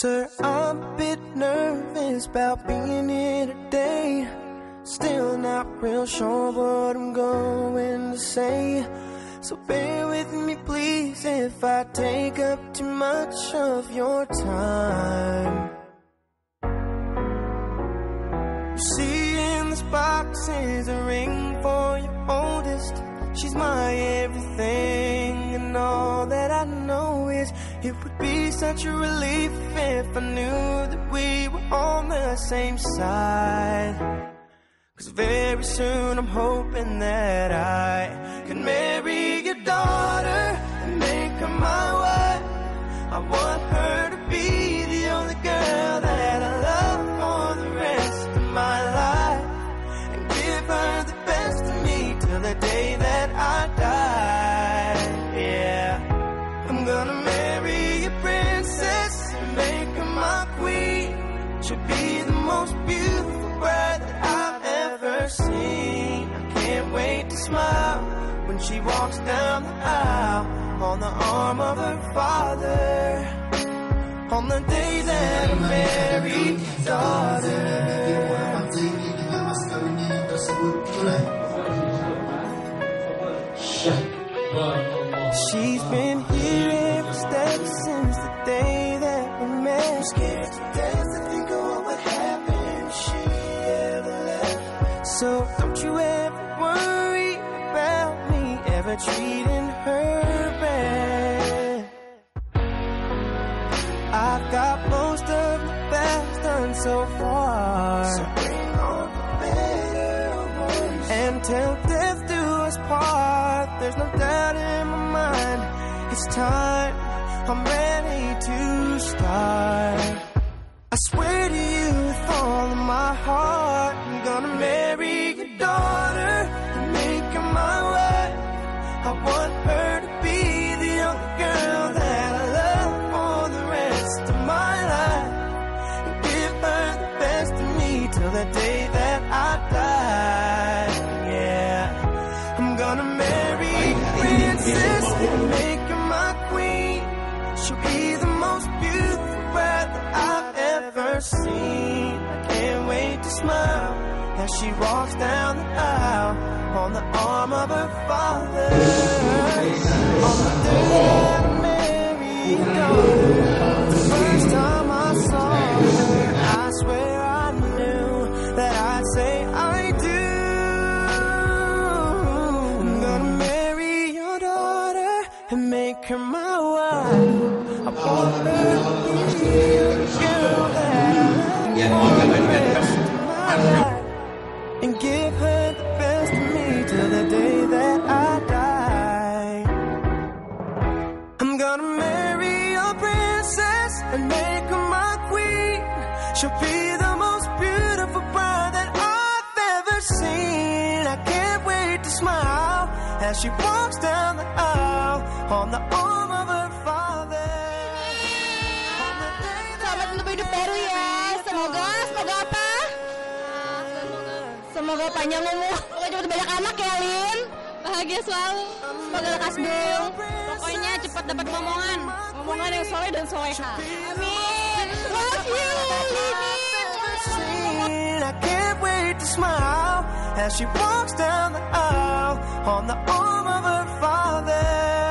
Sir, I'm a bit nervous about being here today. Still not real sure what I'm going to say. So bear with me, please, if I take up too much of your time. See, in this box is a ring for your oldest. She's my everything, such a relief if I knew that we were on the same side. Cause very soon I'm hoping that smile when she walks down the aisle on the arm of her father. On the day that his daughter. She's been here step since the day that we met. Scared to death to think of what would happen if she ever left. So don't you ever treating her bad. I've got most of the best done so far. So bring on the better ones. And till death do us part, there's no doubt in my mind. It's time, I'm ready to start. My queen. She'll be the most beautiful bride that I've ever seen. I can't wait to smile as she walks down the aisle on the arm of her father. On the day that I married daughter, and make my wife. I to be the girl that I love for the rest of my life. And give her the best of me till the day that I die. I'm gonna marry a princess and make her my queen. She'll be as she walks down the aisle on the arm of her father. On the day that Selamat untuk hidup baru ya. Semoga, semoga apa? Semoga panjang umur. Pokoknya cepet banyak anak ya, Lin. Bahagia selalu. Semoga lekas dong. Pokoknya cepat dapat ngomongan. Ngomongan yang soleh dan soleha. Amin. Love you, Lini. I can't wait to smile as she walks down the aisle on the arm of her father.